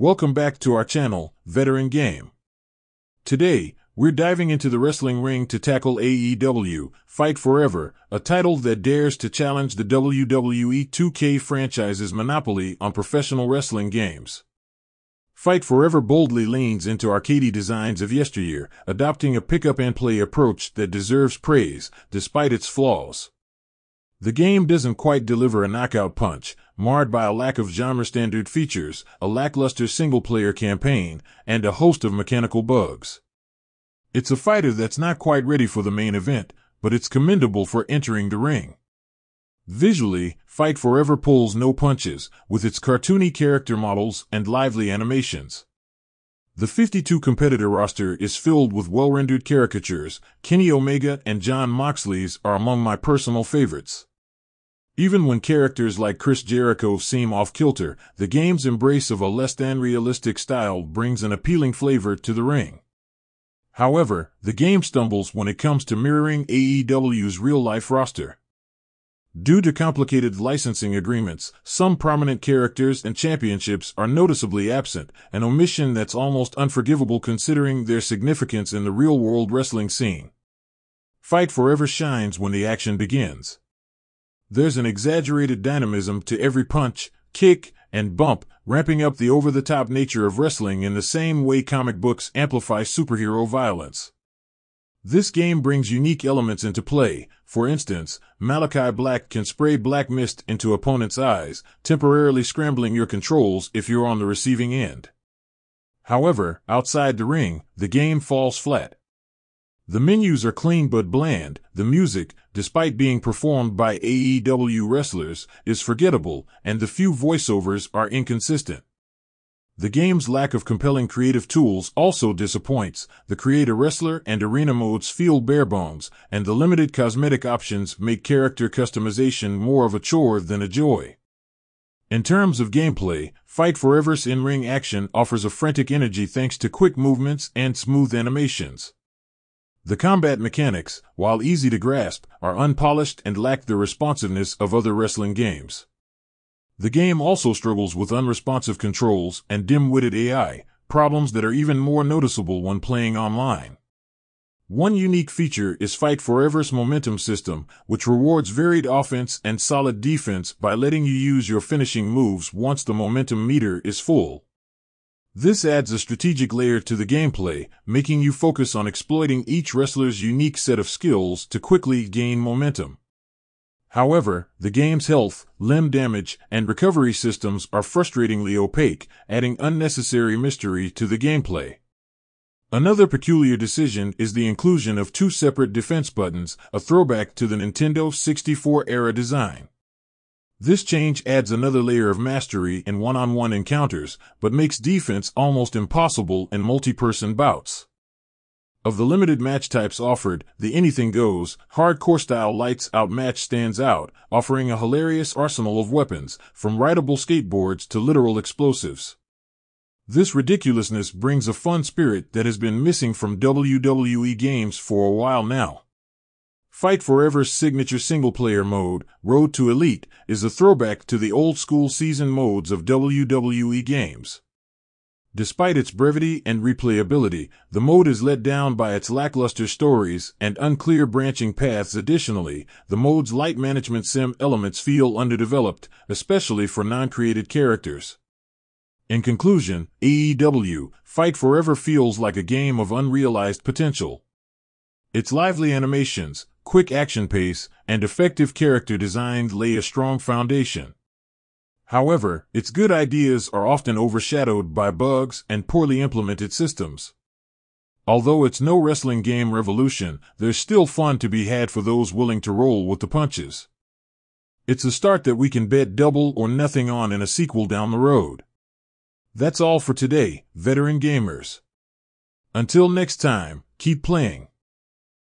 Welcome back to our channel, Veteran Game. Today, we're diving into the wrestling ring to tackle AEW Fight Forever, a title that dares to challenge the WWE 2K franchise's monopoly on professional wrestling games. Fight Forever boldly leans into arcadey designs of yesteryear, adopting a pick up and play approach that deserves praise, despite its flaws. The game doesn't quite deliver a knockout punch, marred by a lack of genre standard features, a lackluster single player campaign, and a host of mechanical bugs. It's a fighter that's not quite ready for the main event, but it's commendable for entering the ring. Visually, Fight Forever pulls no punches, with its cartoony character models and lively animations. The 52 competitor roster is filled with well rendered caricatures. Kenny Omega and Jon Moxley's are among my personal favorites. Even when characters like Chris Jericho seem off kilter, the game's embrace of a less than realistic style brings an appealing flavor to the ring. However, the game stumbles when it comes to mirroring AEW's real life roster. Due to complicated licensing agreements, some prominent characters and championships are noticeably absent, an omission that's almost unforgivable considering their significance in the real world wrestling scene. Fight Forever shines when the action begins. There's an exaggerated dynamism to every punch, kick, and bump, ramping up the over the top nature of wrestling in the same way comic books amplify superhero violence. This game brings unique elements into play. For instance, Malakai Black can spray black mist into opponents' eyes, temporarily scrambling your controls if you're on the receiving end. However, outside the ring, the game falls flat. The menus are clean but bland, the music, despite being performed by AEW wrestlers, is forgettable, and the few voiceovers are inconsistent. The game's lack of compelling creative tools also disappoints. The creator wrestler and arena modes feel bare bones, and the limited cosmetic options make character customization more of a chore than a joy. In terms of gameplay, Fight Forever's in-ring action offers a frantic energy thanks to quick movements and smooth animations. The combat mechanics, while easy to grasp, are unpolished and lack the responsiveness of other wrestling games. The game also struggles with unresponsive controls and dim-witted AI, problems that are even more noticeable when playing online. One unique feature is Fight Forever's momentum system, which rewards varied offense and solid defense by letting you use your finishing moves once the momentum meter is full. This adds a strategic layer to the gameplay, making you focus on exploiting each wrestler's unique set of skills to quickly gain momentum. However, the game's health, limb damage, and recovery systems are frustratingly opaque, adding unnecessary mystery to the gameplay. Another peculiar decision is the inclusion of two separate defense buttons, a throwback to the Nintendo 64 era design. This change adds another layer of mastery in one-on-one encounters, but makes defense almost impossible in multi-person bouts. Of the limited match types offered, the anything goes, hardcore style lights out match stands out, offering a hilarious arsenal of weapons, from rideable skateboards to literal explosives. This ridiculousness brings a fun spirit that has been missing from WWE games for a while now. Fight Forever's signature single player mode, Road to Elite, is a throwback to the old school season modes of WWE games. Despite its brevity and replayability, the mode is let down by its lackluster stories and unclear branching paths. Additionally, the mode's light management sim elements feel underdeveloped, especially for non-created characters. In conclusion, AEW Fight Forever feels like a game of unrealized potential. Its lively animations, quick action pace, and effective character design lay a strong foundation. However, its good ideas are often overshadowed by bugs and poorly implemented systems. Although it's no wrestling game revolution, there's still fun to be had for those willing to roll with the punches. It's a start that we can bet double or nothing on in a sequel down the road. That's all for today, veteran gamers. Until next time, keep playing.